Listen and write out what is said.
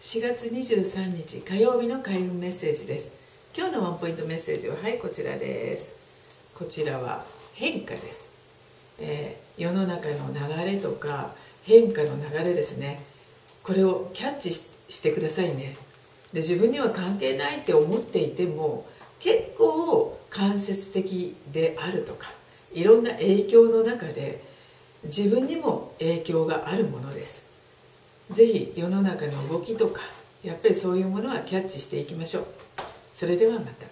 4月23日火曜日の開運メッセージです。今日のワンポイントメッセージははいこちらです。こちらは変化です、えー、世の中の流れとか変化の流れですね。これをキャッチしてくださいね。で自分には関係ないって思っていても結構間接的であるとかいろんな影響の中で自分にも影響があるものです。ぜひ世の中の動きとかやっぱりそういうものはキャッチしていきましょう。それではまた。